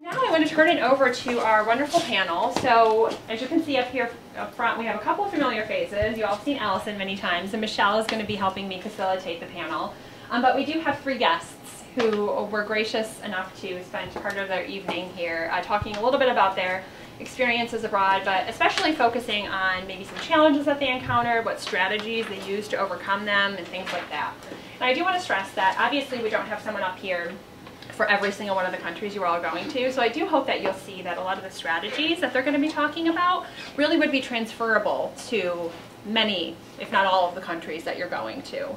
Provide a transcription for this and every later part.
Now I want to turn it over to our wonderful panel. So as you can see up here up front, we have a couple of familiar faces. You all have seen Alison many times, and Michelle is going to be helping me facilitate the panel. Um, but we do have three guests who were gracious enough to spend part of their evening here uh, talking a little bit about their experiences abroad, but especially focusing on maybe some challenges that they encountered, what strategies they used to overcome them, and things like that. And I do want to stress that obviously we don't have someone up here for every single one of the countries you're all going to. So I do hope that you'll see that a lot of the strategies that they're going to be talking about really would be transferable to many, if not all of the countries that you're going to.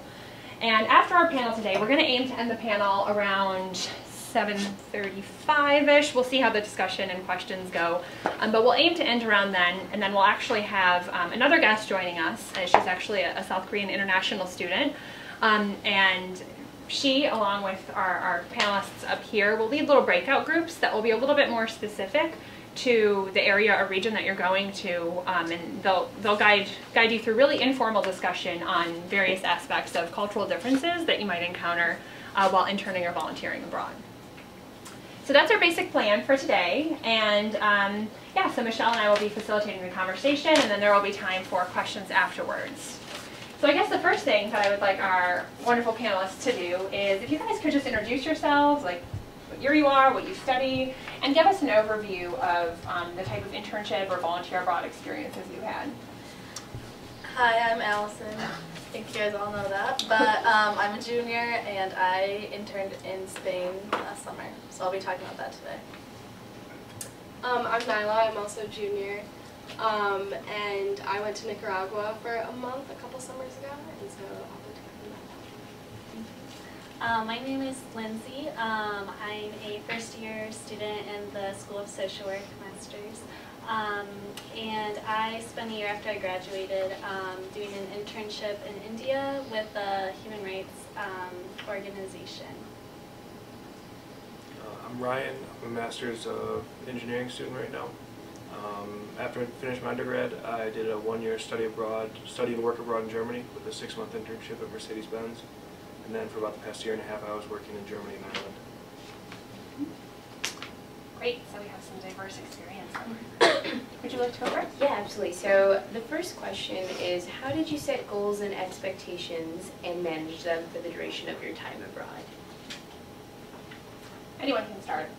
And after our panel today, we're going to aim to end the panel around 7.35ish. We'll see how the discussion and questions go. Um, but we'll aim to end around then, and then we'll actually have um, another guest joining us. She's actually a, a, South Korean international student. Um, and she, along with our, our panelists up here, will lead little breakout groups that will be a little bit more specific to the area or region that you're going to, um, and they'll they'll guide guide you through really informal discussion on various aspects of cultural differences that you might encounter uh, while interning or volunteering abroad. So that's our basic plan for today, and um, yeah, so Michelle and I will be facilitating the conversation, and then there will be time for questions afterwards. So I guess the first thing that I would like our wonderful panelists to do is if you guys could just introduce yourselves, like what year you are, what you study, and give us an overview of um, the type of internship or volunteer abroad experiences you had. Hi, I'm Alison. I think you guys all know that, but um, I'm a junior and I interned in Spain last summer, so I'll be talking about that today. Um, I'm Nyelah, I'm also a junior. Um, and I went to Nicaragua for a month a couple summers ago, and so I'll be talking about that. Uh, my name is Lindsey. Um, I'm a first year student in the School of Social Work Masters. Um, and I spent a year after I graduated um, doing an internship in India with a human rights um, organization. Uh, I'm Ryan. I'm a master's of engineering student right now. Um, after I finished my undergrad, I did a one-year study abroad, study and work abroad in Germany with a six-month internship at Mercedes-Benz. And then for about the past year and a half, I was working in Germany and Ireland. Great, so we have some diverse experience. Would you like to go first? Yeah, absolutely. So the first question is, how did you set goals and expectations and manage them for the duration of your time abroad? Anyone can start.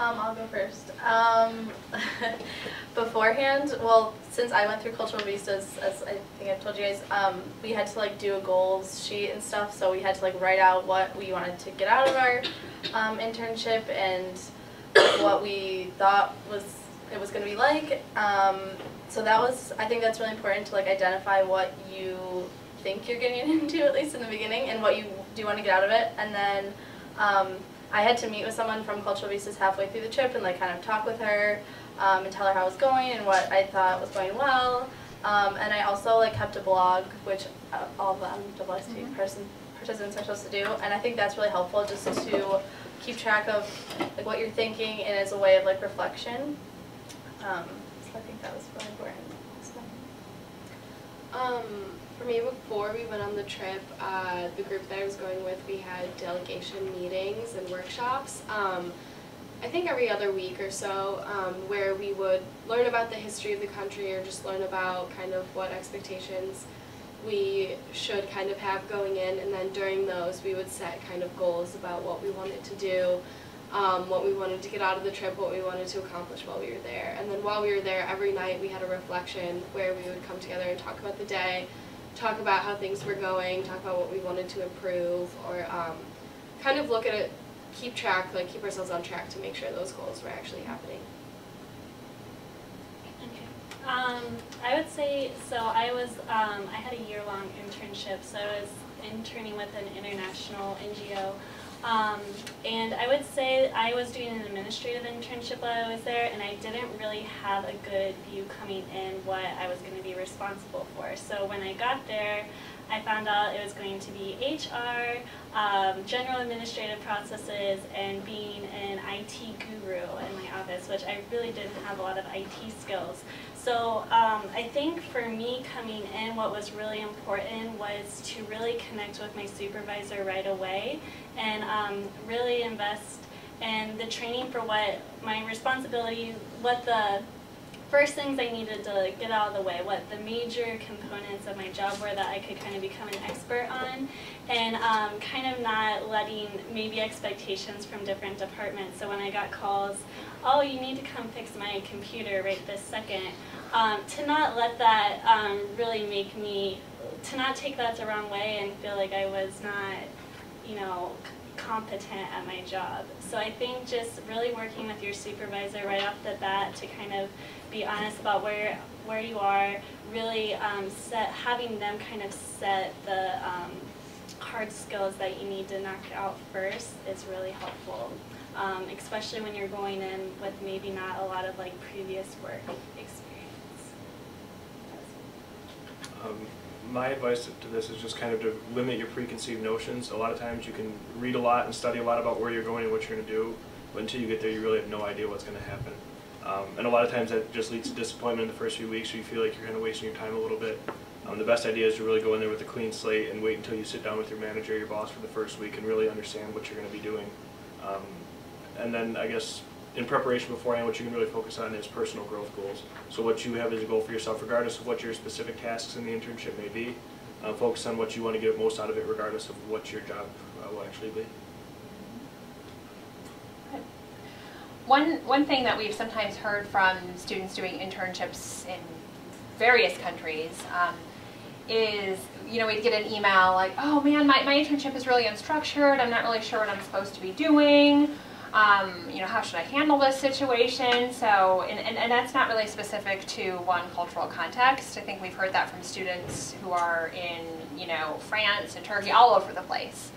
Um, I'll go first. Um, beforehand, well, since I went through Cultural Vistas, as I think I've told you guys, um, we had to like do a goals sheet and stuff. So we had to like write out what we wanted to get out of our um, internship and what we thought was it was going to be like. Um, so that was, I think that's really important to like identify what you think you're getting into at least in the beginning and what you do want to get out of it, and then. I had to meet with someone from Cultural Vistas halfway through the trip and like kind of talk with her um, and tell her how it was going and what I thought was going well. Um, and I also like kept a blog, which uh, all of them WST mm -hmm. person participants are supposed to do. And I think that's really helpful just to keep track of like what you're thinking and as a way of like reflection. Um, so I think that was really important. So. Um, for me, before we went on the trip, uh, the group that I was going with, we had delegation meetings and workshops. Um, I think every other week or so, um, where we would learn about the history of the country or just learn about kind of what expectations we should kind of have going in, and then during those we would set kind of goals about what we wanted to do, um, what we wanted to get out of the trip, what we wanted to accomplish while we were there. And then while we were there, every night we had a reflection where we would come together and talk about the day, talk about how things were going, talk about what we wanted to improve, or um, kind of look at it, keep track, like keep ourselves on track to make sure those goals were actually happening. Okay. Um, I would say, so I was, um, I had a year-long internship, so I was interning with an international NGO um, and I would say I was doing an administrative internship while I was there, and I didn't really have a good view coming in what I was going to be responsible for. So when I got there, I found out it was going to be HR, um, general administrative processes, and being an IT guru in my office, which I really didn't have a lot of IT skills. So um, I think for me coming in, what was really important was to really connect with my supervisor right away and um, really invest in the training for what my responsibility, what the first things I needed to get out of the way, what the major components of my job were that I could kind of become an expert on, and um, kind of not letting maybe expectations from different departments. So when I got calls, oh, you need to come fix my computer right this second, um, to not let that um, really make me, to not take that the wrong way and feel like I was not, you know, competent at my job. So I think just really working with your supervisor right off the bat to kind of be honest about where where you are, really um, set having them kind of set the um, hard skills that you need to knock out first is really helpful. Um, especially when you're going in with maybe not a lot of like previous work experience. Um, my advice to this is just kind of to limit your preconceived notions. A lot of times you can read a lot and study a lot about where you're going and what you're going to do, but until you get there, you really have no idea what's going to happen. Um, and a lot of times that just leads to disappointment in the first few weeks, so you feel like you're kind of wasting your time a little bit. Um, the best idea is to really go in there with a clean slate and wait until you sit down with your manager, your boss for the first week, and really understand what you're going to be doing. Um, and then I guess in preparation beforehand, what you can really focus on is personal growth goals. So what you have as a goal for yourself, regardless of what your specific tasks in the internship may be, uh, focus on what you want to get most out of it, regardless of what your job uh, will actually be. One, one thing that we've sometimes heard from students doing internships in various countries um, is, you know, we'd get an email like, oh man, my, my internship is really unstructured, I'm not really sure what I'm supposed to be doing um, you know, how should I handle this situation? So, and, and, and, that's not really specific to one cultural context. I think we've heard that from students who are in, you know, France and Turkey, all over the place.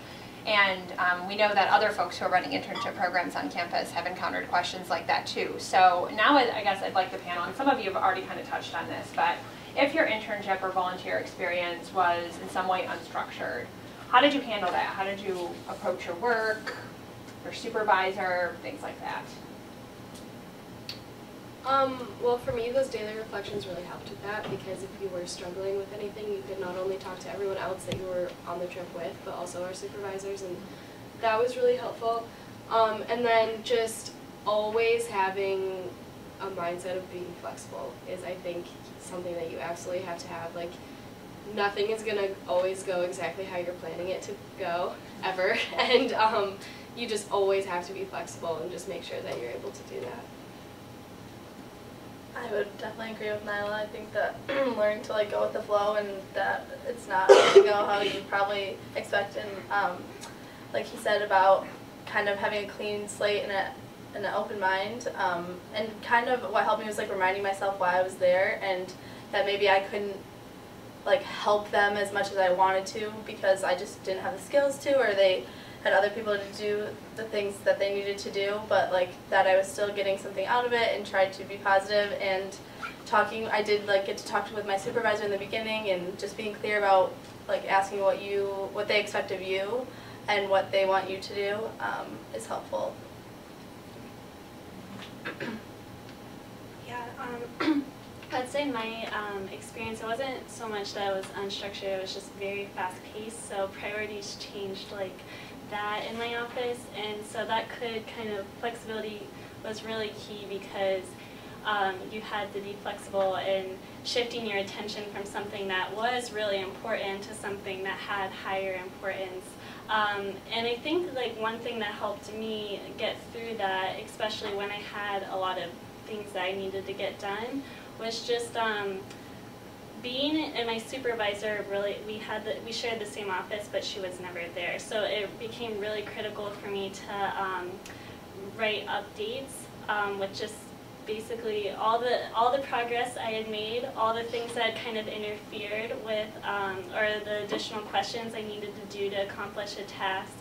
And um, we know that other folks who are running internship programs on campus have encountered questions like that too. So now I guess I'd like the panel, and some of you have already kind of touched on this, but if your internship or volunteer experience was in some way unstructured, how did you handle that? How did you approach your work? Your supervisor, things like that? Um, well, for me, those daily reflections really helped with that because if you were struggling with anything, you could not only talk to everyone else that you were on the trip with, but also our supervisors, and that was really helpful. Um, and then just always having a mindset of being flexible is, I think, something that you absolutely have to have. Like, nothing is going to always go exactly how you're planning it to go, ever. And um, you just always have to be flexible and just make sure that you're able to do that. I would definitely agree with Nyelah. I think that learning to like go with the flow and that it's not to go how you probably expect and um, like he said about kind of having a clean slate and a and an open mind um, and kind of what helped me was like reminding myself why I was there and that maybe I couldn't like help them as much as I wanted to because I just didn't have the skills to or they had other people to do the things that they needed to do, but like that I was still getting something out of it and tried to be positive and talking. I did like get to talk with my supervisor in the beginning and just being clear about like asking what you what they expect of you and what they want you to do um, is helpful. Yeah. Um, I'd say my um, experience, it wasn't so much that it was unstructured, it was just very fast paced, so priorities changed like that in my office, and so that could kind of, flexibility was really key because um, you had to be flexible in shifting your attention from something that was really important to something that had higher importance. Um, and I think like one thing that helped me get through that, especially when I had a lot of things that I needed to get done, was just um, being and my supervisor really we had the, we shared the same office but she was never there. So it became really critical for me to um, write updates um, with just basically all the all the progress I had made all the things that kind of interfered with um, or the additional questions I needed to do to accomplish a task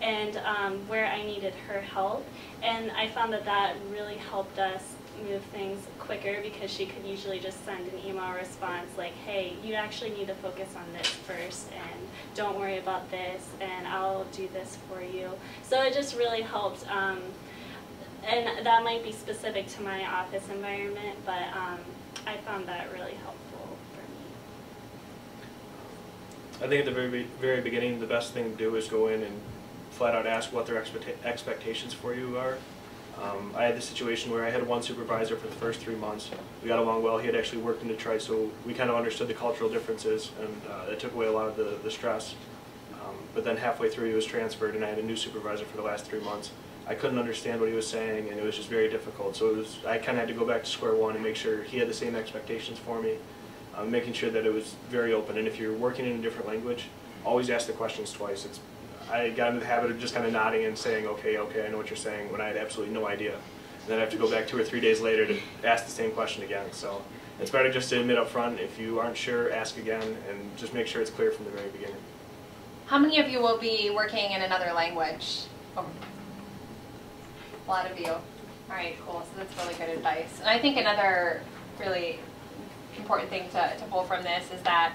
and um, where I needed her help. And I found that that really helped us move things quicker because she could usually just send an email response like, hey, you actually need to focus on this first and don't worry about this and I'll do this for you. So it just really helped. Um, and that might be specific to my office environment, but um, I found that really helpful for me. I think at the very, very beginning, the best thing to do is go in and flat out ask what their expecta- expectations for you are. Um, I had the situation where I had one supervisor for the first three months. We got along well. He had actually worked in Detroit, so we kind of understood the cultural differences, and uh, it took away a lot of the, the stress. Um, but then halfway through, he was transferred, and I had a new supervisor for the last three months. I couldn't understand what he was saying, and it was just very difficult. So it was, I kind of had to go back to square one and make sure he had the same expectations for me, um, making sure that it was very open. And if you're working in a different language, always ask the questions twice. It's I got into the habit of just kind of nodding and saying, okay, okay, I know what you're saying, when I had absolutely no idea. And then I have to go back two or three days later to ask the same question again. So it's better just to admit up front, if you aren't sure, ask again, and just make sure it's clear from the very beginning. How many of you will be working in another language? Oh. A lot of you. All right, cool. So that's really good advice. And I think another really important thing to, to pull from this is that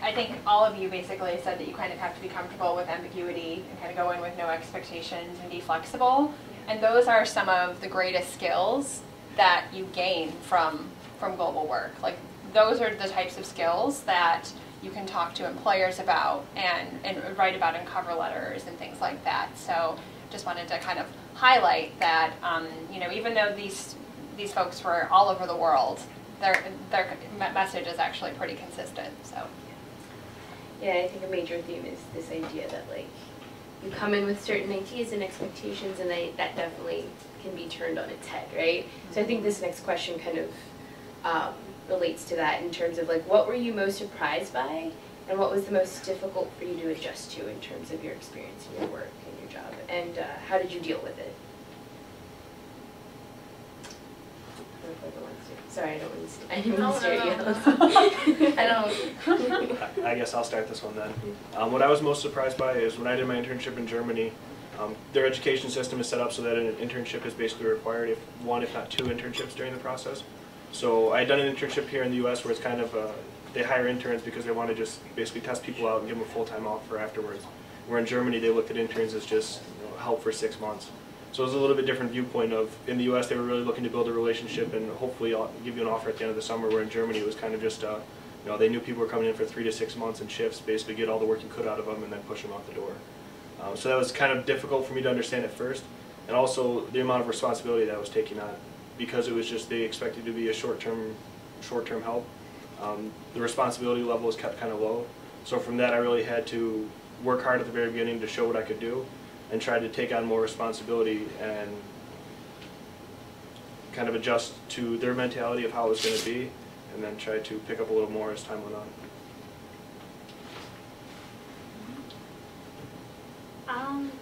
I think all of you basically said that you kind of have to be comfortable with ambiguity and kind of go in with no expectations and be flexible. And those are some of the greatest skills that you gain from from global work. Like those are the types of skills that you can talk to employers about and, and write about in cover letters and things like that. So just wanted to kind of highlight that um, you know even though these these folks were all over the world, their their message is actually pretty consistent. So. Yeah, I think a major theme is this idea that like you come in with certain ideas and expectations, and that definitely can be turned on its head, right? So I think this next question kind of um, relates to that in terms of like what were you most surprised by, and what was the most difficult for you to adjust to in terms of your experience in your work and your job, and uh, how did you deal with it? Sorry, I don't want to. I didn't want to stare at you. I don't. I guess I'll start this one then. Um, what I was most surprised by is when I did my internship in Germany, um, their education system is set up so that an internship is basically required, if one, if not two internships during the process. So I had done an internship here in the U.S. where it's kind of, uh, they hire interns because they want to just basically test people out and give them a full-time offer afterwards. Where in Germany, they looked at interns as just you know, help for six months. So it was a little bit different viewpoint of, in the U.S. they were really looking to build a relationship and hopefully give you an offer at the end of the summer, where in Germany it was kind of just, uh, you know, they knew people were coming in for three to six months in shifts, basically get all the work you could out of them and then push them out the door. Um, so that was kind of difficult for me to understand at first, and also the amount of responsibility that I was taking on, because it was just they expected to be a short-term, short-term help. Um, the responsibility level was kept kind of low, so from that I really had to work hard at the very beginning to show what I could do, and try to take on more responsibility and kind of adjust to their mentality of how it was going to be, and then try to pick up a little more as time went on. Um,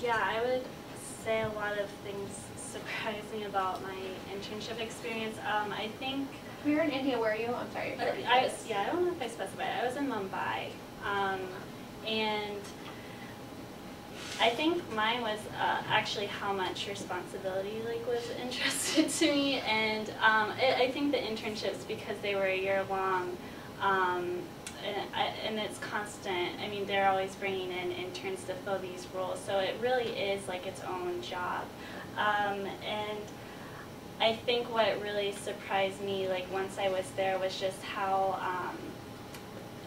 yeah, I would say a lot of things surprised me about my internship experience. Um, I think. We were in India. Where are you? I'm sorry. Uh, I, yeah, I don't know if I specified. I was in Mumbai, um, and I think mine was uh, actually how much responsibility like was entrusted to me, and um, it, I think the internships because they were a year long, um, and, I, and, it's constant. I mean, they're always bringing in interns to fill these roles, so it really is like its own job. Um, and I think what really surprised me, like once I was there, was just how um,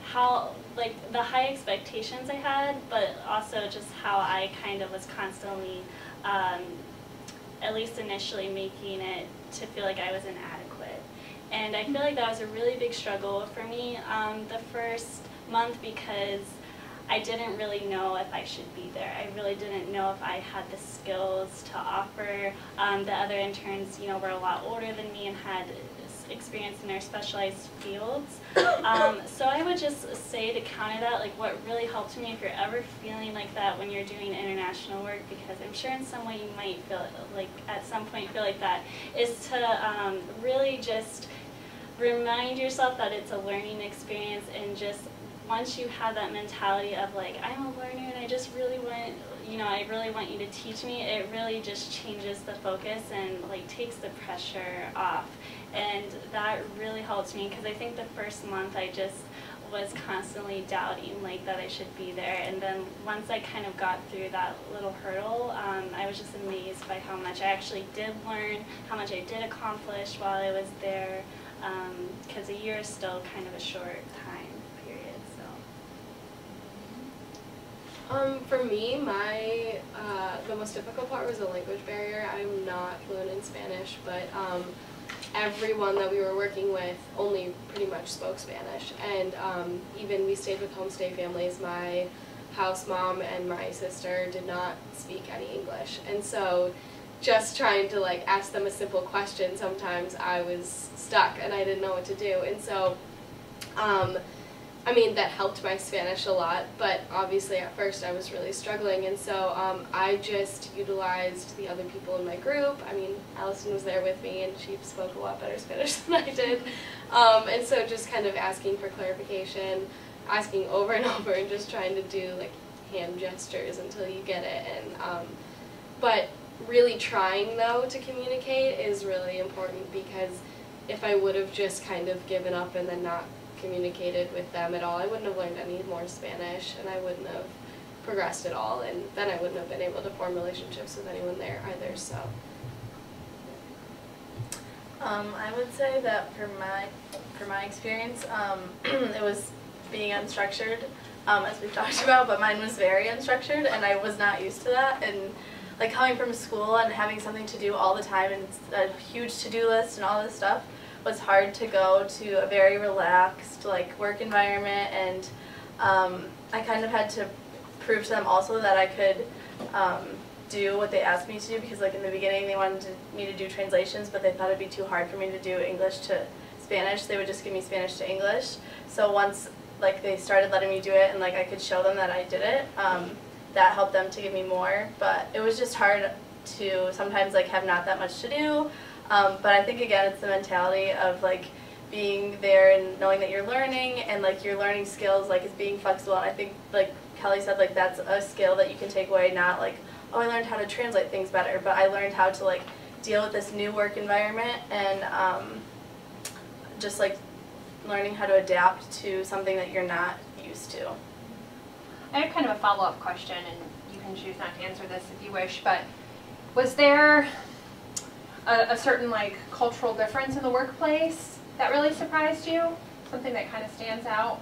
how like the high expectations I had, but also just how I kind of was constantly, um, at least initially, making it to feel like I was inadequate. And I feel like that was a really big struggle for me um, the first month because I didn't really know if I should be there. I really didn't know if I had the skills to offer. Um, the other interns, you know, were a lot older than me and had experience in their specialized fields. Um, so I would just say to counter that, like what really helped me if you're ever feeling like that when you're doing international work, because I'm sure in some way you might feel like at some point feel like that, is to um, really just remind yourself that it's a learning experience and just once you have that mentality of like I'm a learner and I just really want you know I really want you to teach me, it really just changes the focus and like takes the pressure off, and that really helps me because I think the first month I just was constantly doubting like that I should be there. And then once I kind of got through that little hurdle um, I was just amazed by how much I actually did learn how much I did accomplish while I was there because a year is still kind of a short time period so Um, for me, my uh, the most difficult part was the language barrier. I'm not fluent in Spanish, but um, everyone that we were working with only pretty much spoke Spanish, and um, even we stayed with homestay families. My house mom and my sister did not speak any English, and so just trying to like ask them a simple question, sometimes I was stuck and I didn't know what to do, and so. I mean, that helped my Spanish a lot, but obviously at first I was really struggling, and so um, I just utilized the other people in my group. I mean, Alison was there with me, and she spoke a lot better Spanish than I did, um, and so just kind of asking for clarification, asking over and over, and just trying to do like hand gestures until you get it, and um, but really trying though to communicate is really important because if I would have just kind of given up and then not communicated with them at all, I wouldn't have learned any more Spanish and I wouldn't have progressed at all and then I wouldn't have been able to form relationships with anyone there either, so. Um, I would say that for my for my experience, um, it was being unstructured, um, as we've talked about, but mine was very unstructured, and I was not used to that. And like coming from school and having something to do all the time and a huge to-do list and all this stuff was hard to go to a very relaxed like work environment, and um, I kind of had to prove to them also that I could um, do what they asked me to do because like in the beginning they wanted to, me to do translations but they thought it'd be too hard for me to do English to Spanish. They would just give me Spanish to English. So once like they started letting me do it and like I could show them that I did it um, that helped them to give me more. But it was just hard to sometimes like have not that much to do um, but I think again it's the mentality of like being there and knowing that you're learning and like your learning skills like is being flexible and I think like Kelly said like that's a skill that you can take away not like oh I learned how to translate things better but I learned how to like deal with this new work environment and um, just like learning how to adapt to something that you're not used to. I have kind of a follow-up question, and you can choose not to answer this if you wish, but was there a, a certain like cultural difference in the workplace that really surprised you? Something that kind of stands out?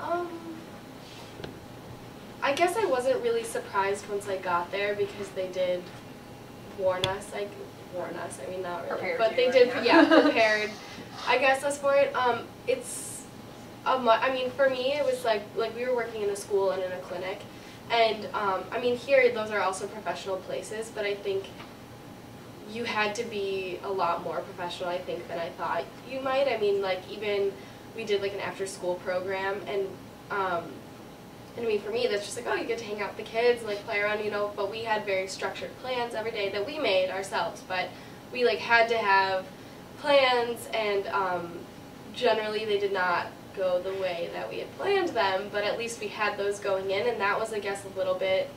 Um, I guess I wasn't really surprised once I got there because they did warn us, like warn us. I mean, not really, Prepared but they right? did. Yeah. Yeah, prepared. I guess us for it. Um, it's a mu- I mean, for me, it was like like we were working in a school and in a clinic, and um, I mean, here those are also professional places, but I think you had to be a lot more professional, I think, than I thought you might. I mean, like even we did like an after school program, and um, and I mean, for me, that's just like, oh, you get to hang out with the kids, like play around, you know. But we had very structured plans every day that we made ourselves. But we like had to have plans, and um, generally they did not go the way that we had planned them. But at least we had those going in, and that was, I guess, a little bit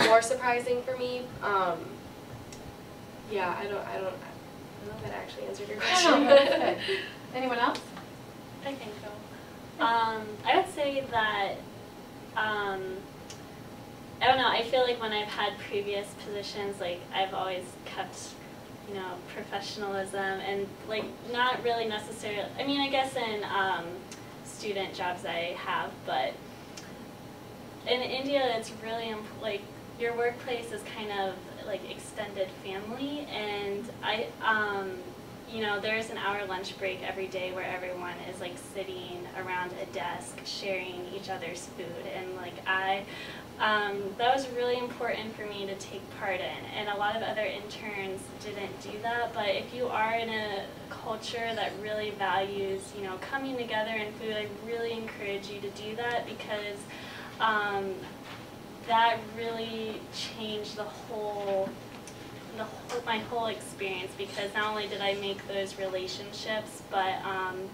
more surprising for me. Um, yeah, I don't, I don't, I don't know if that actually answered your question. know. Anyone else? I think so. Um, I would say that um, I don't know. I feel like when I've had previous positions, like I've always kept, you know, professionalism and like not really necessarily. I mean, I guess in um, student jobs I have, but in India, it's really like your workplace is kind of like extended family, and I, um, you know, there's an hour lunch break every day where everyone is like sitting around a desk sharing each other's food, and like I, um, that was really important for me to take part in, and a lot of other interns didn't do that. But if you are in a culture that really values, you know, coming together and food, I really encourage you to do that because um, that really changed the whole, the whole, my whole experience because not only did I make those relationships, but um,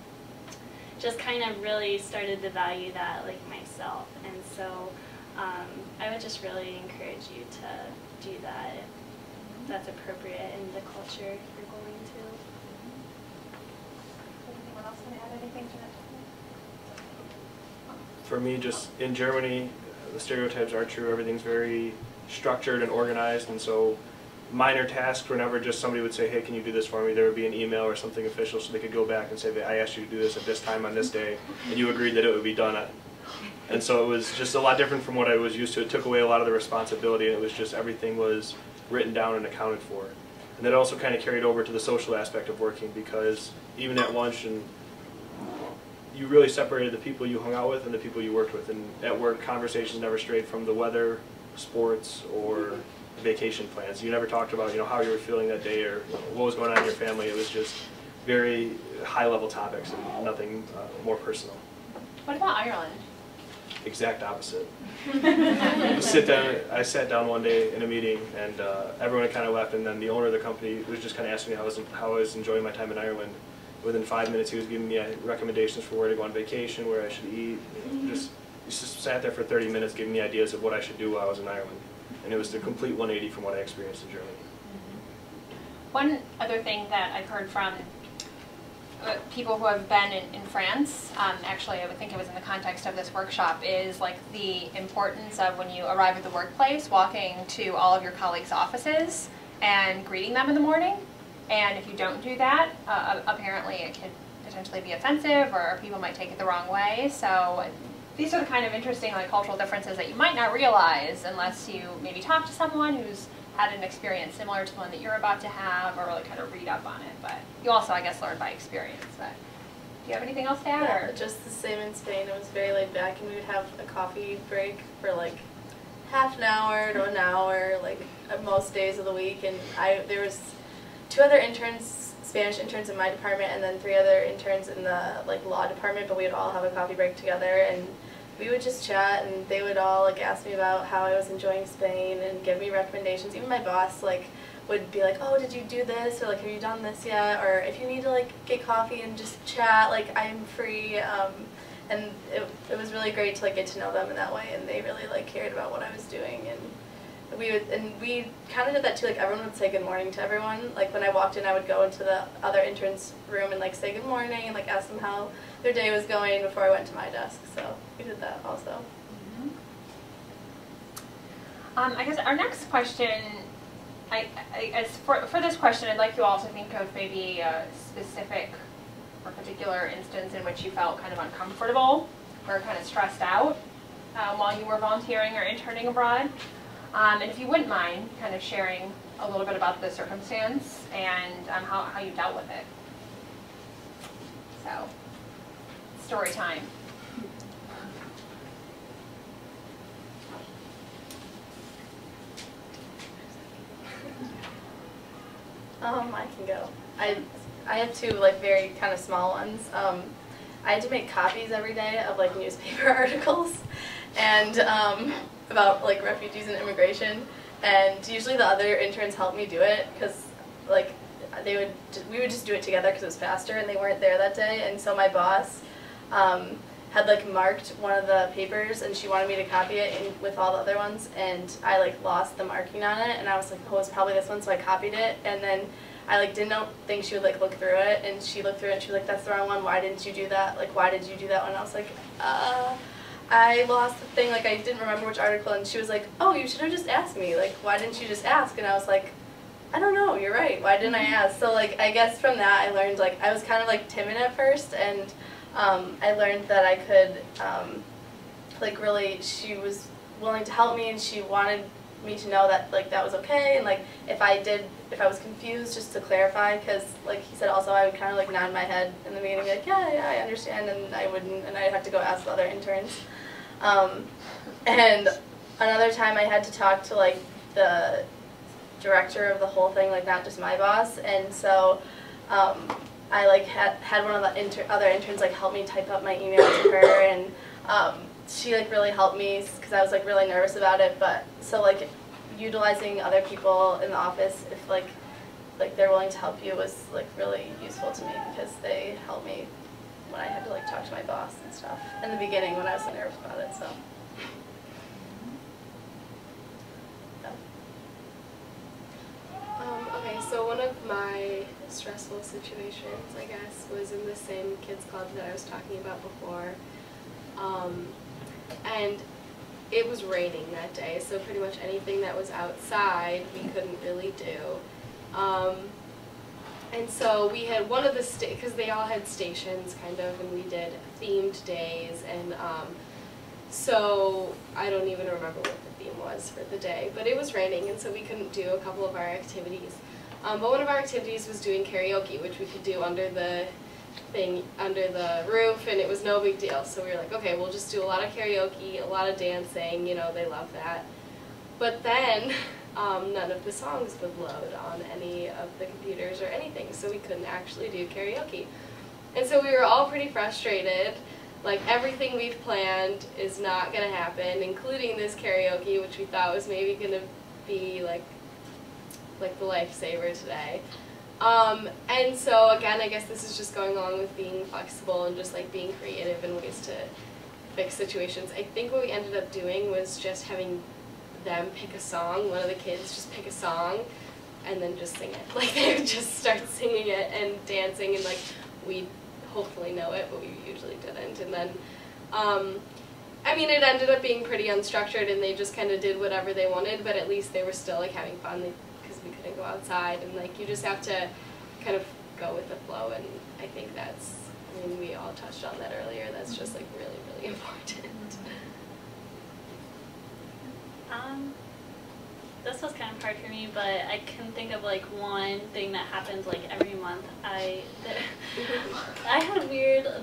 just kind of really started to value that like myself. And so um, I would just really encourage you to do that if that's appropriate in the culture you're going to. Anyone else want to add anything to that? For me, just in Germany, the stereotypes are true. Everything's very structured and organized, and so minor tasks, whenever just somebody would say, hey, can you do this for me, there would be an email or something official so they could go back and say, I asked you to do this at this time on this day, and you agreed that it would be done at. And so it was just a lot different from what I was used to. It took away a lot of the responsibility, and it was just everything was written down and accounted for. And that also kind of carried over to the social aspect of working because even at lunch and you really separated the people you hung out with and the people you worked with. And at work, conversations never strayed from the weather, sports, or vacation plans. You never talked about you know how you were feeling that day or what was going on in your family. It was just very high level topics and nothing uh, more personal. What about Ireland? Exact opposite. Sit down. I sat down one day in a meeting, and uh, everyone kind of left. And then the owner of the company was just kind of asking me how I was how I was enjoying my time in Ireland. Within five minutes, he was giving me uh, recommendations for where to go on vacation, where I should eat. You know, just just sat there for 30 minutes, giving me ideas of what I should do while I was in Ireland. And it was the complete 180 from what I experienced in Germany. One other thing that I've heard from people who have been in, in France, um, actually I would think it was in the context of this workshop, is like the importance of when you arrive at the workplace, walking to all of your colleagues' offices and greeting them in the morning. And if you don't do that, uh, apparently it could potentially be offensive or people might take it the wrong way. So these are the kind of interesting like cultural differences that you might not realize unless you maybe talk to someone who's had an experience similar to one that you're about to have or really kind of read up on it. But you also, I guess, learn by experience. But do you have anything else to add? Yeah, or? just the same in Spain. It was very laid back, and we would have a coffee break for like half an hour to an hour, like most days of the week. And I there was two other interns, Spanish interns in my department, and then three other interns in the like law department. But we would all have a coffee break together, and we would just chat, and they would all like ask me about how I was enjoying Spain and give me recommendations. Even my boss like would be like, "Oh, did you do this?" or like, "Have you done this yet?" or if you need to like get coffee and just chat, like I'm free. Um, and it, it was really great to like get to know them in that way, and they really like cared about what I was doing and we would and we kind of did that too like everyone would say good morning to everyone like when i walked in i would go into the other interns room and like say good morning and like ask them how their day was going before i went to my desk so did that also Um, I guess our next question, I, I, as for, for this question, I'd like you all to think of maybe a specific or particular instance in which you felt kind of uncomfortable or kind of stressed out um, while you were volunteering or interning abroad. Um, and if you wouldn't mind kind of sharing a little bit about the circumstance and um, how, how you dealt with it. So, story time. Um i can go. I i have two like very kind of small ones. Um i had to make copies every day of like newspaper articles and um about like refugees and immigration. And usually the other interns helped me do it because like they would we would just do it together because it was faster and they weren't there that day. And so my boss um, had like marked one of the papers and she wanted me to copy it in, with all the other ones and I like lost the marking on it and I was like oh it's probably this one so I copied it and then I like didn't think she would like look through it and she looked through it and she was like that's the wrong one why didn't you do that like why did you do that one and I was like uh I lost the thing, like I didn't remember which article, and she was like, "Oh, you should have just asked me. Like, why didn't you just ask?" And I was like, "I don't know. You're right. Why didn't I ask?" So like, I guess from that I learned like I was kind of like timid at first, and um, I learned that I could um, like really. She was willing to help me, and she wanted me to know that like that was okay, and like if I did, if I was confused, just to clarify, because like he said, also I would kind of like nod my head in the meeting, like yeah, yeah, I understand, and I wouldn't, and I'd have to go ask the other interns. Um, and another time I had to talk to like the director of the whole thing, like not just my boss, and so um, I like had had one of the inter- other interns like help me type up my email to her, and um, she like really helped me because I was like really nervous about it. But so like utilizing other people in the office if like like they're willing to help you was like really useful to me because they helped me when I had to like talk to my boss and stuff in the beginning when I was nervous about it. So. Yeah. Um, okay, so one of my stressful situations, I guess, was in the same kids club that I was talking about before. Um, and it was raining that day, so pretty much anything that was outside we couldn't really do. Um, and so we had one of the because they all had stations kind of, and we did themed days, and um, so I don't even remember what the theme was for the day, but it was raining, and so we couldn't do a couple of our activities. Um, but one of our activities was doing karaoke, which we could do under the thing under the roof, and it was no big deal. So we were like, okay, we'll just do a lot of karaoke, a lot of dancing. You know, they love that. But then um, none of the songs would load on any of the computers or anything, so we couldn't actually do karaoke. And so we were all pretty frustrated. Like everything we've planned is not going to happen, including this karaoke, which we thought was maybe going to be like like the lifesaver today. Um, and so again, I guess this is just going along with being flexible and just like being creative in ways to fix situations. I think what we ended up doing was just having them pick a song, one of the kids just pick a song and then just sing it. Like they would just start singing it and dancing and like we hopefully know it, but we usually didn't. And then um, I mean, it ended up being pretty unstructured, and they just kind of did whatever they wanted. But at least they were still like having fun because we couldn't go outside, and like you just have to kind of go with the flow. And I think that's, I mean, we all touched on that earlier. That's just like really, really important. Um, this was kind of hard for me, but I can think of like one thing that happened like every month. I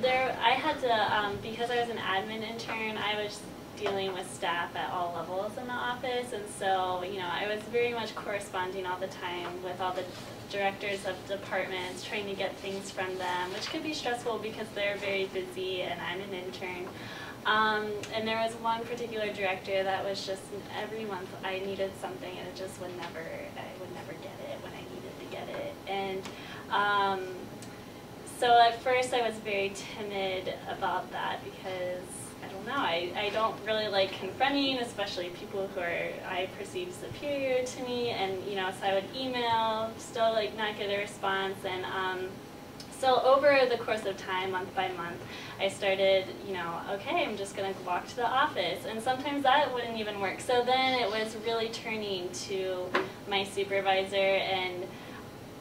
there. I had to um, because I was an admin intern. I was dealing with staff at all levels in the office, and so you know I was very much corresponding all the time with all the directors of departments, trying to get things from them, which could be stressful because they're very busy and I'm an intern. Um, and there was one particular director that was just every month I needed something and it just would never, I would never get it when I needed to get it. And um, so at first I was very timid about that because I don't know, I, I don't really like confronting, especially people who are I perceive superior to me. And you know, so I would email, still like not get a response. And um, so over the course of time, month by month, I started, you know, okay, I'm just going to walk to the office. And sometimes that wouldn't even work. So then it was really turning to my supervisor and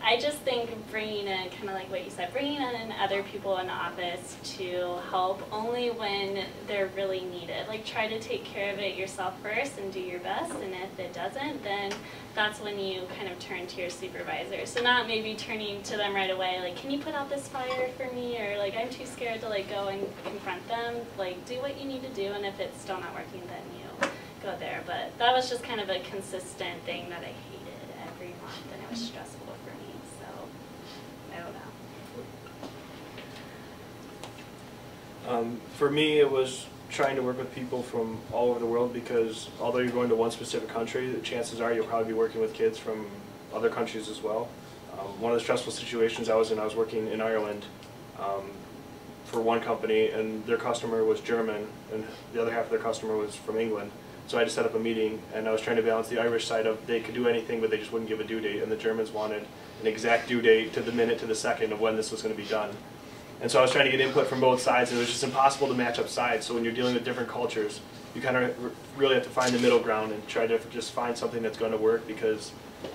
I just think bringing in, kind of like what you said, bringing in other people in the office to help only when they're really needed. Like try to take care of it yourself first and do your best, and if it doesn't, then that's when you kind of turn to your supervisor. So not maybe turning to them right away, like, can you put out this fire for me? Or like, I'm too scared to like go and confront them. Like, do what you need to do, and if it's still not working, then you go there. But that was just kind of a consistent thing that I hated every month, and it was stressful. Um, for me, it was trying to work with people from all over the world because although you're going to one specific country, the chances are you'll probably be working with kids from other countries as well. Um, one of the stressful situations I was in, I was working in Ireland um, for one company, and their customer was German, and the other half of their customer was from England. So I to set up a meeting, and I was trying to balance the Irish side of they could do anything, but they just wouldn't give a due date, and the Germans wanted an exact due date to the minute to the second of when this was going to be done. And so I was trying to get input from both sides, and it was just impossible to match up sides. So when you're dealing with different cultures, you kind of really have to find the middle ground and try to just find something that's going to work because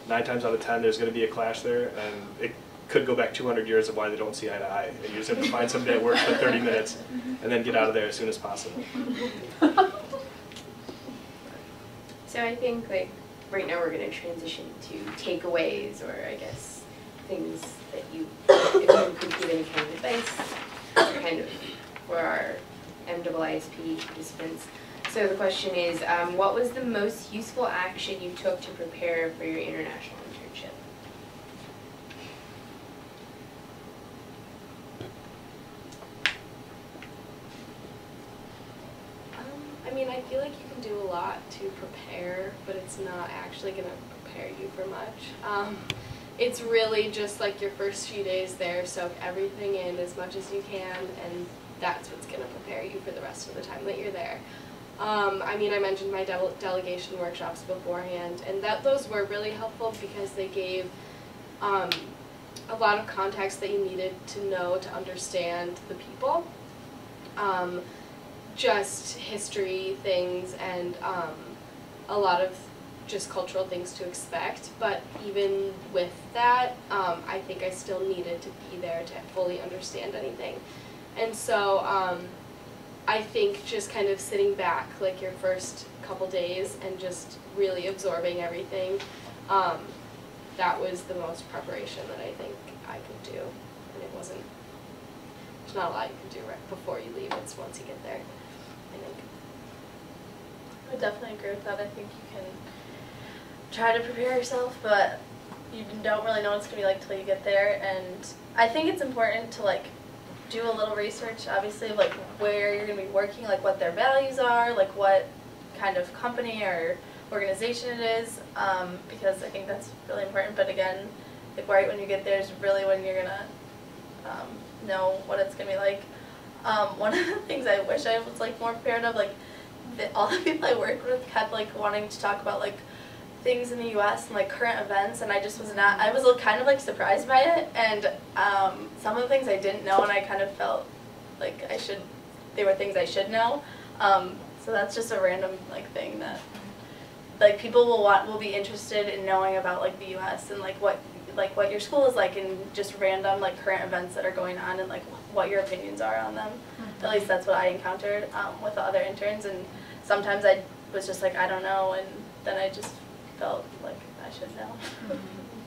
nine times out of ten there's going to be a clash there, and it could go back 200 years of why they don't see eye to eye. And you just have to find something that works for 30 minutes and then get out of there as soon as possible. So I think like right now we're going to transition to takeaways or I guess things that you, if you could give any kind of advice kind of for our MIISP participants. So the question is, um, what was the most useful action you took to prepare for your international internship? Um, I mean, I feel like you can do a lot to prepare, but it's not actually going to prepare you for much. Um, it's really just like your first few days there, soak everything in as much as you can, and that's what's going to prepare you for the rest of the time that you're there. Um, I mean, I mentioned my dele- delegation workshops beforehand, and that those were really helpful because they gave um, a lot of context that you needed to know to understand the people. Um, just history things and um, a lot of just cultural things to expect. But even with that, um, I think I still needed to be there to fully understand anything. And so um, I think just kind of sitting back, like your first couple days, and just really absorbing everything, um, that was the most preparation that I think I could do. And it wasn't, there's not a lot you can do right before you leave, it's once you get there, would definitely agree with that. I think you can try to prepare yourself, but you don't really know what it's gonna be like till you get there. And I think it's important to like do a little research, obviously, of like where you're gonna be working, like what their values are, like what kind of company or organization it is, um, because I think that's really important. But again, like right when you get there is really when you're gonna um, know what it's gonna be like. Um, one of the things I wish I was like more prepared of, like the, all the people I worked with kept like wanting to talk about like things in the U.S. and like current events, and I just was not. I was kind of like surprised by it, and um, some of the things I didn't know, and I kind of felt like I should. They were things I should know. Um, so that's just a random like thing that like people will want will be interested in knowing about like the U.S. and like what like what your school is like and just random like current events that are going on and like what your opinions are on them. At least that's what I encountered um, with the other interns, and sometimes I was just like I don't know, and then I just felt like I should know.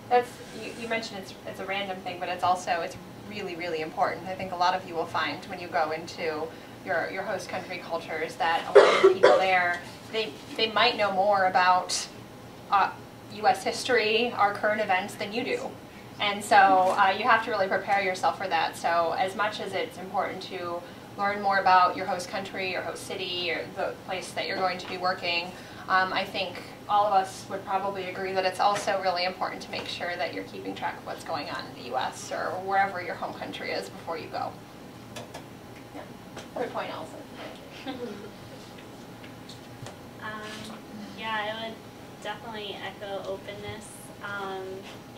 That's you, you mentioned it's it's a random thing, but it's also it's really really important. I think a lot of you will find when you go into your your host country cultures that a lot of the people there they they might know more about uh, U.S. history, our current events than you do. And so uh, you have to really prepare yourself for that. So as much as it's important to learn more about your host country, your host city, or the place that you're going to be working, um, I think all of us would probably agree that it's also really important to make sure that you're keeping track of what's going on in the U.S. or wherever your home country is before you go. Yeah. Good point, Alison. Um, yeah, I would definitely echo openness. Um,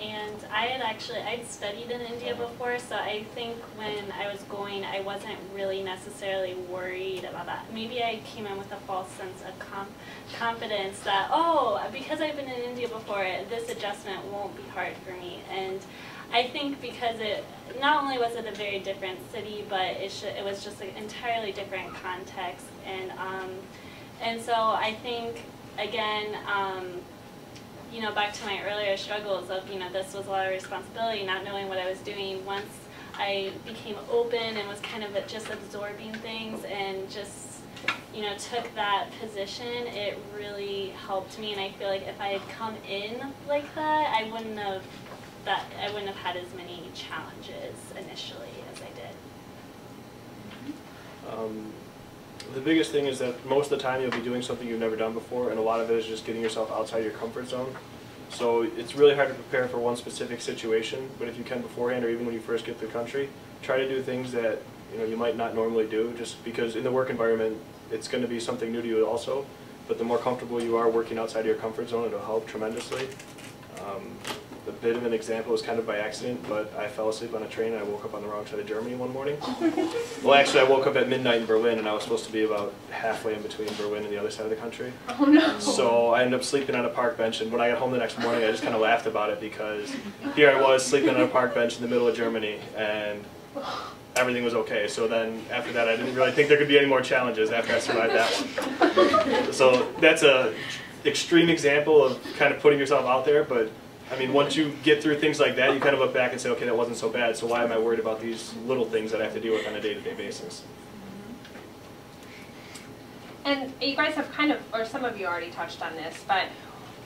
and I had actually, I'd studied in India before, so I think when I was going, I wasn't really necessarily worried about that. Maybe I came in with a false sense of confidence that, oh, because I've been in India before, this adjustment won't be hard for me. And I think because it, not only was it a very different city, but it, it was just an entirely different context. And, um, and so I think, again, um, you know, back to my earlier struggles of, you know, this was a lot of responsibility, not knowing what I was doing. Once I became open and was kind of just absorbing things and just, you know, took that position, it really helped me. And I feel like if I had come in like that, I wouldn't have that I wouldn't have had as many challenges initially as I did. Um, the biggest thing is that most of the time you'll be doing something you've never done before, and a lot of it is just getting yourself outside your comfort zone. So it's really hard to prepare for one specific situation, but if you can beforehand, or even when you first get to the country, try to do things that you know you might not normally do, just because in the work environment, it's going to be something new to you also. But the more comfortable you are working outside of your comfort zone, it'll help tremendously. Um, a bit of an example was kind of by accident, but I fell asleep on a train and I woke up on the wrong side of Germany one morning. well, actually, I woke up at midnight in Berlin and I was supposed to be about halfway in between Berlin and the other side of the country. Oh no. So I ended up sleeping on a park bench, and when I got home the next morning, I just kind of laughed about it because here I was sleeping on a park bench in the middle of Germany, and everything was okay. So then after that, I didn't really think there could be any more challenges after I survived that one. So that's a extreme example of kind of putting yourself out there, but I mean, once you get through things like that, you kind of look back and say, okay, that wasn't so bad, so why am I worried about these little things that I have to deal with on a day-to-day basis? Mm-hmm. And you guys have kind of, or some of you already touched on this, but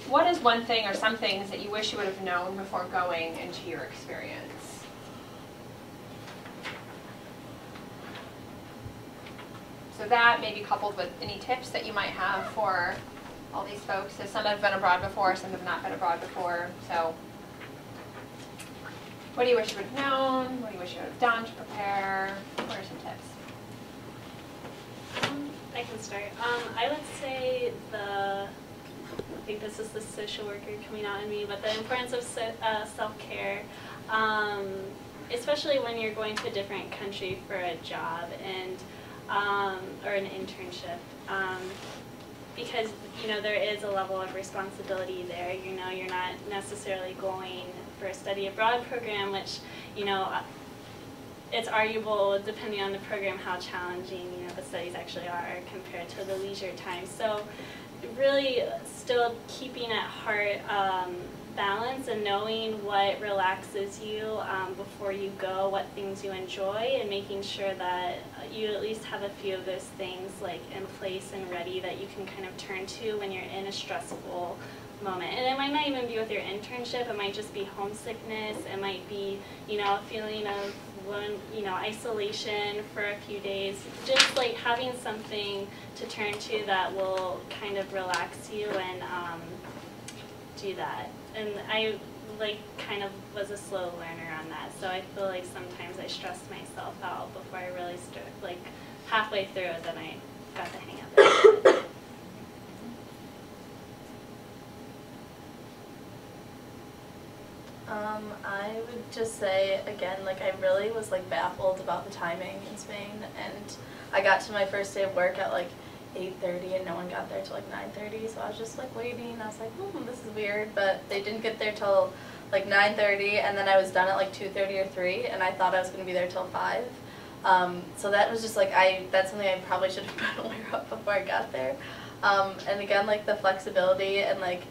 what is one thing or some things that you wish you would have known before going into your experience? So that maybe coupled with any tips that you might have for all these folks. So some have been abroad before, some have not been abroad before. So what do you wish you would have known? What do you wish you would have done to prepare? What are some tips? Um, I can start. Um, I would say the, I think this is the social worker coming out in me, but the importance of uh, self-care, um, especially when you're going to a different country for a job and, um, or an internship. Because, you know, there is a level of responsibility there. You know, you're not necessarily going for a study abroad program, which, you know, it's arguable, depending on the program, how challenging you know the studies actually are compared to the leisure time. So, really, still keeping at heart um, balance and knowing what relaxes you um, before you go, what things you enjoy, and making sure that you at least have a few of those things like in place and ready that you can kind of turn to when you're in a stressful moment. And it might not even be with your internship, it might just be homesickness, it might be, you know, a feeling of one, you know, isolation for a few days. Just like having something to turn to that will kind of relax you and um, do that. And I like kind of was a slow learner on that, so I feel like sometimes I stressed myself out before I really started, like halfway through, then I got the hang of it. Um, I would just say again, like I really was like baffled about the timing in Spain, and I got to my first day of work at like 8:30, and no one got there till like 9:30. So I was just like waiting. I was like, hmm, this is weird, but they didn't get there till like 9:30, and then I was done at like 2:30 or 3, and I thought I was gonna be there till 5. Um, so that was just like I. That's something I probably should have been aware of before I got there. Um, and again, like the flexibility and like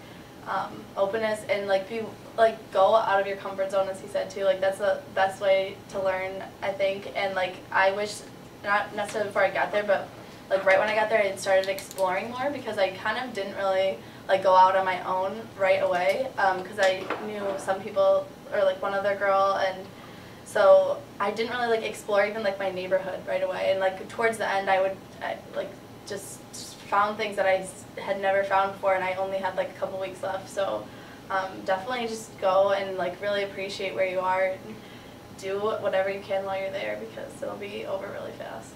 um, openness and like be like go out of your comfort zone as he said too like that's the best way to learn i think and like i wish not necessarily before i got there but like right when i got there i started exploring more because i kind of didn't really like go out on my own right away because i knew some people or like one other girl and so i didn't really like explore even like my neighborhood right away and like towards the end i would I, like just, just found things that I had never found before and i only had like a couple weeks left so um, definitely just go and like really appreciate where you are and do whatever you can while you're there because it'll be over really fast.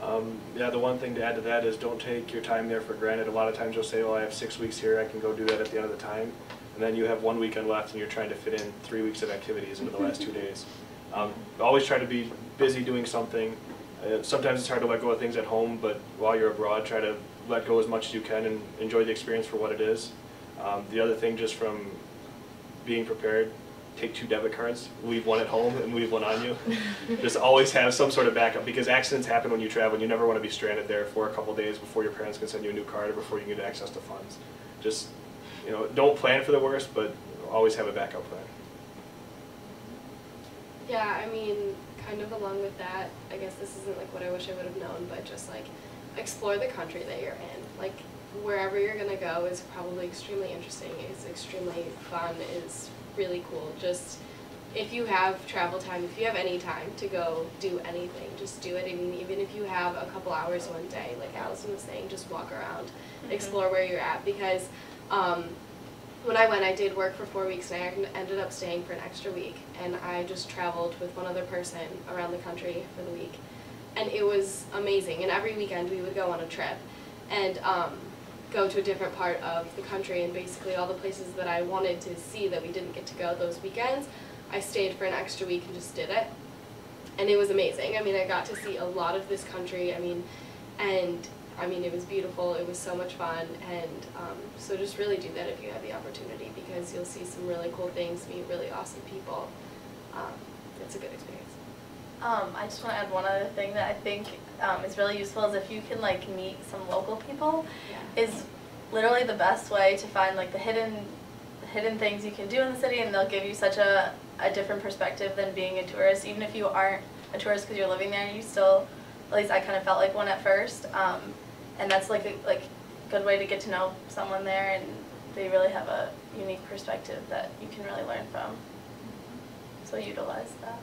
Um, yeah, the one thing to add to that is don't take your time there for granted. A lot of times you'll say, well, I have six weeks here, I can go do that at the end of the time. And then you have one weekend left and you're trying to fit in three weeks of activities into the last two days. Um, always try to be busy doing something. Uh, sometimes it's hard to let go of things at home, but while you're abroad, try to let go as much as you can and enjoy the experience for what it is. Um, the other thing, just from being prepared, take two debit cards, leave one at home and leave one on you. just always have some sort of backup because accidents happen when you travel. and You never want to be stranded there for a couple days before your parents can send you a new card or before you can get access to funds. Just, you know, don't plan for the worst, but always have a backup plan. Yeah, I mean, kind of along with that, I guess this isn't like what I wish I would have known, but just like explore the country that you're in. Like wherever you're gonna go is probably extremely interesting. It's extremely fun. Is really cool. Just if you have travel time, if you have any time to go do anything, just do it. I mean, even if you have a couple hours one day, like Alison was saying, just walk around, explore where you're at because. Um, when I went, I did work for four weeks and I ended up staying for an extra week. And I just traveled with one other person around the country for the week. And it was amazing. And every weekend we would go on a trip and um, go to a different part of the country. And basically, all the places that I wanted to see that we didn't get to go those weekends, I stayed for an extra week and just did it. And it was amazing. I mean, I got to see a lot of this country. I mean, and I mean, it was beautiful. It was so much fun, and um, so just really do that if you have the opportunity because you'll see some really cool things, meet really awesome people. Um, it's a good experience. Um, I just want to add one other thing that I think um, is really useful is if you can like meet some local people, Yeah. is literally the best way to find like the hidden hidden things you can do in the city and they'll give you such a, a different perspective than being a tourist. Even if you aren't a tourist because you're living there you still at least I kind of felt like one at first um, and that's like a like good way to get to know someone there and they really have a unique perspective that you can really learn from. So utilize that.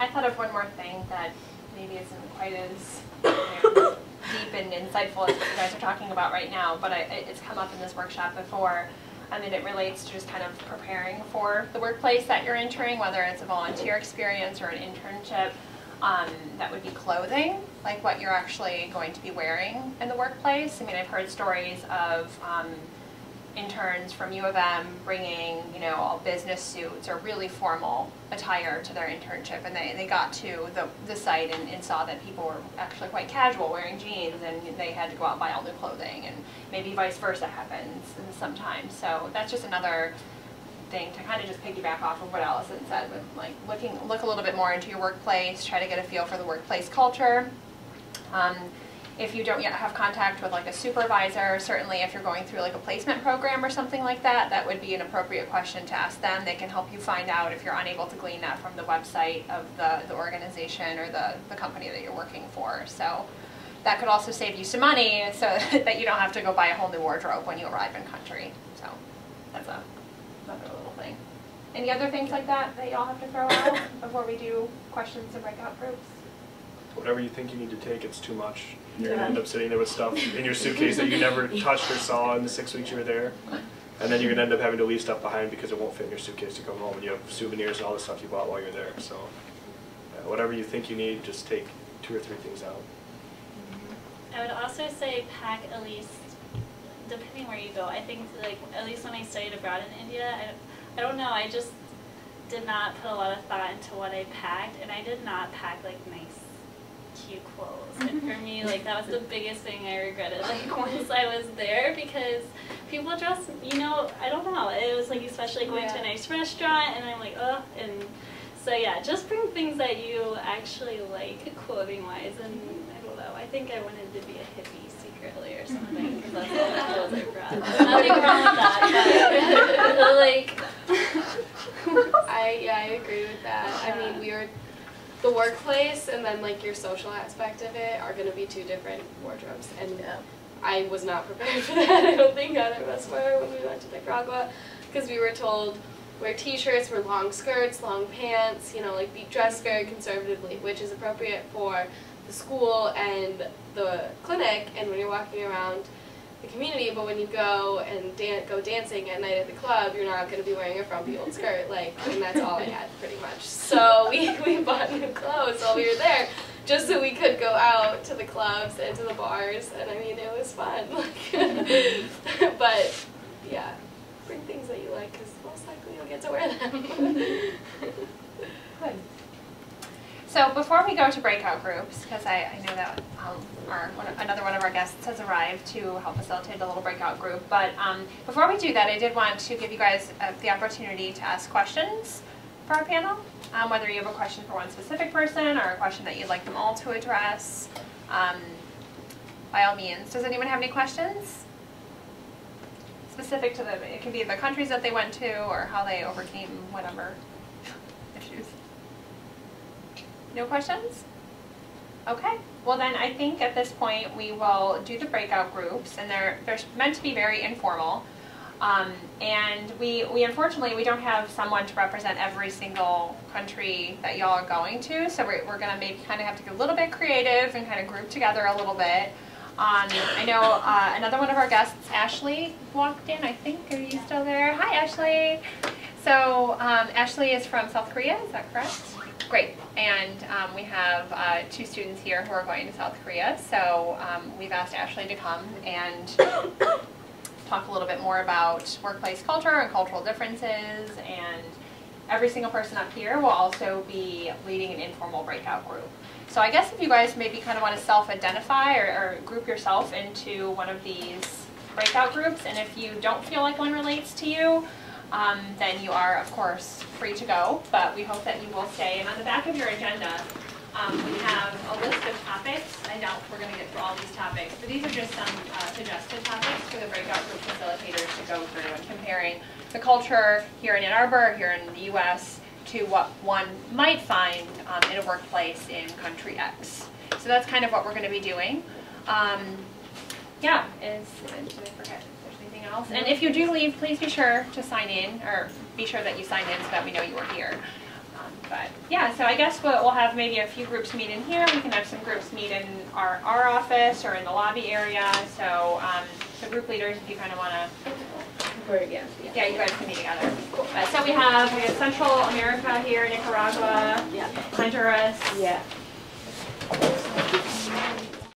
I thought of one more thing that maybe isn't quite as deep and insightful as what you guys are talking about right now, but I, it's come up in this workshop before. I mean, it relates to just kind of preparing for the workplace that you're entering, whether it's a volunteer experience or an internship. Um, that would be clothing, like what you're actually going to be wearing in the workplace. I mean, I've heard stories of um, interns from U of M bringing, you know, all business suits or really formal attire to their internship, and they, they got to the, the site and, and saw that people were actually quite casual, wearing jeans, and they had to go out and buy all new clothing, and maybe vice versa happens sometimes. So that's just another thing to kind of just piggyback off of what Alison said with like looking look a little bit more into your workplace, try to get a feel for the workplace culture. Um, if you don't yet have contact with like a supervisor, certainly if you're going through like a placement program or something like that, that would be an appropriate question to ask them. They can help you find out if you're unable to glean that from the website of the, the organization or the, the company that you're working for. So that could also save you some money so that you don't have to go buy a whole new wardrobe when you arrive in country. So that's a, another little thing. Any other things like that that y'all have to throw out before we do questions and breakout groups? Whatever you think you need to take, it's too much. You're gonna end up sitting there with stuff in your suitcase that you never touched or saw in the six weeks you were there. And then you're gonna end up having to leave stuff behind because it won't fit in your suitcase to come home and you have souvenirs and all the stuff you bought while you're there, so. uh, Whatever you think you need, just take two or three things out. I would also say pack at least, depending where you go. I think like at least when I studied abroad in India, I, don't- I don't know. I just did not put a lot of thought into what I packed, and I did not pack like nice, cute clothes. And for me, like that was the biggest thing I regretted. Like once I was there, because people dress, you know, I don't know. It was like especially going to a nice restaurant, and I'm like, ugh, and. So yeah, just bring things that you actually like clothing wise and I don't know, I think I wanted to be a hippie secretly or something because that's all the clothes I brought. Nothing wrong with that, but like I yeah, I agree with that. I mean, we were the workplace and then like your social aspect of it are going to be two different wardrobes, and I was not prepared for that. I don't think either. Of us were when we went to Nicaragua, because we were told wear t-shirts, wear long skirts, long pants, you know, like be dressed very conservatively, which is appropriate for the school and the clinic, and when you're walking around the community, but when you go and dan- go dancing at night at the club, you're not going to be wearing a frumpy old skirt, like, and that's all I had pretty much. So we, we bought new clothes while we were there, just so we could go out to the clubs and to the bars, and I mean, it was fun. But yeah, bring things that you like, because most likely you'll get to wear them. Good. So before we go to breakout groups, because I, I know that um, our, one, another one of our guests has arrived to help facilitate a little breakout group, but um, before we do that, I did want to give you guys uh, the opportunity to ask questions for our panel, um, whether you have a question for one specific person or a question that you'd like them all to address. Um, by all means, does anyone have any questions? Specific to the, it can be the countries that they went to or how they overcame whatever No questions? Okay, well then I think at this point we will do the breakout groups and they're, they're meant to be very informal. Um, and we, we unfortunately, we don't have someone to represent every single country that y'all are going to, so we're, we're gonna maybe kind of have to get a little bit creative and kind of group together a little bit. Um, I know uh, another one of our guests, Ashley, walked in, I think. Are you still there? Hi, Ashley. So um, Ashley is from South Korea, is that correct? Great. And um, we have uh, two students here who are going to South Korea. So um, we've asked Ashley to come and talk a little bit more about workplace culture and cultural differences. And every single person up here will also be leading an informal breakout group. So I guess if you guys maybe kind of want to self-identify or, or group yourself into one of these breakout groups, and if you don't feel like one relates to you, um, then you are, of course, free to go, but we hope that you will stay. And on the back of your agenda, um, we have a list of topics. I doubt we're going to get through all these topics, but these are just some uh, suggested topics for the breakout group facilitators to go through and comparing the culture here in Ann Arbor, here in the U.S., to what one might find um, in a workplace in country X. So that's kind of what we're going to be doing. Um, yeah, is, did I forget anything else? And if you do leave, please be sure to sign in, or be sure that you signed in so that we know you were here. Um, But, yeah, so I guess we'll, we'll have maybe a few groups meet in here, we can have some groups meet in our, our office or in the lobby area, so, um, the group leaders, if you kind of want to yeah, yeah. Yeah, you guys can meet together. Cool. Uh, So we have, we have Central America here, Nicaragua, Yeah. Honduras, Yeah,